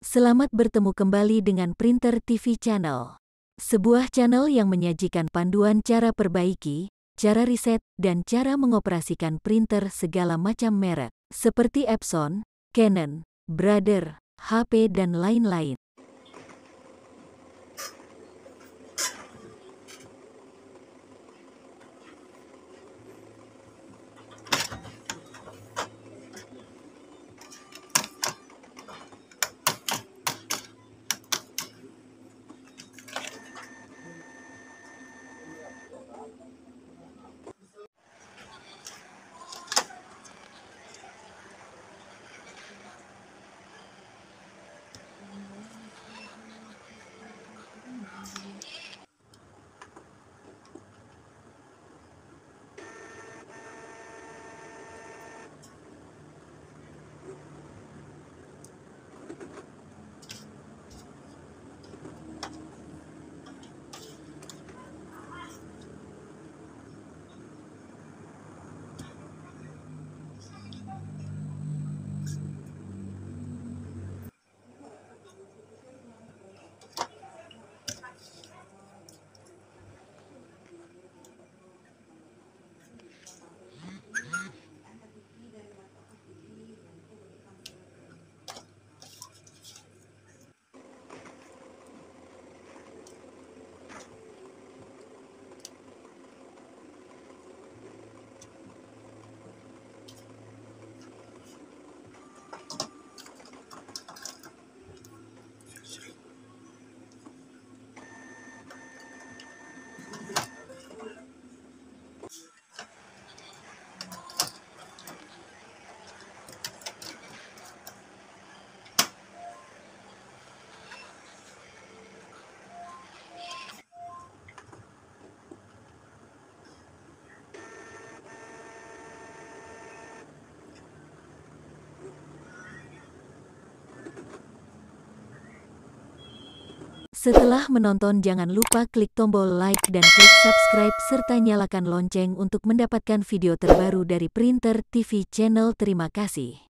Selamat bertemu kembali dengan Printer TV Channel. Sebuah channel yang menyajikan panduan cara perbaiki, cara riset, dan cara mengoperasikan printer segala macam merek, seperti Epson, Canon, Brother, HP dan lain-lain. Setelah menonton jangan lupa klik tombol like dan klik subscribe serta nyalakan lonceng untuk mendapatkan video terbaru dari Printer TV Channel. Terima kasih.